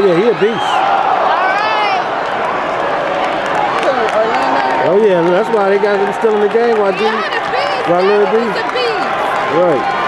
Oh yeah, he a beast. Oh yeah, that's why they got him still in the game. Why D? Yeah, the. Why little D? was the beast. Right.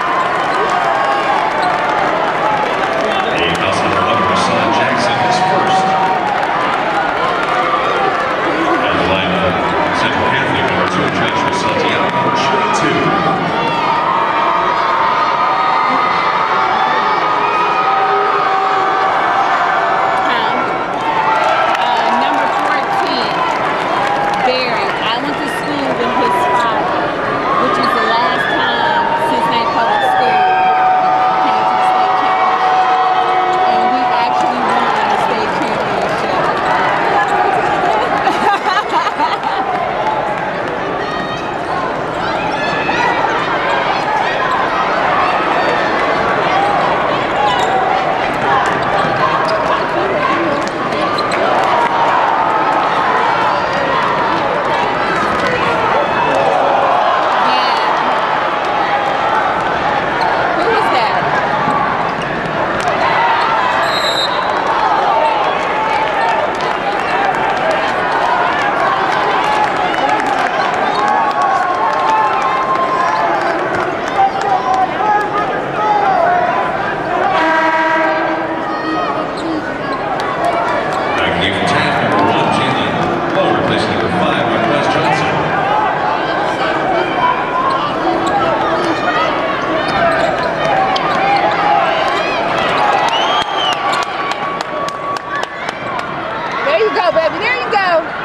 Go, baby. There you go.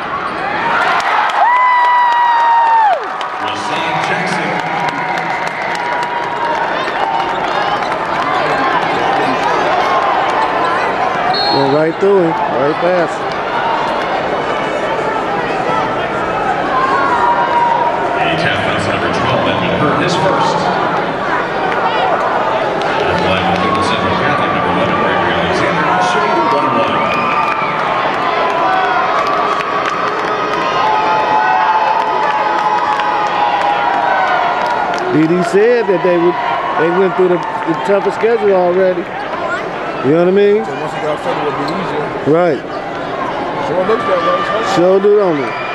Right through him, right past. DD said that they would they went through the, the toughest schedule already. You know what I mean? So once he got it'll be easier. Right. Sure looks that way. Sure do, don't it?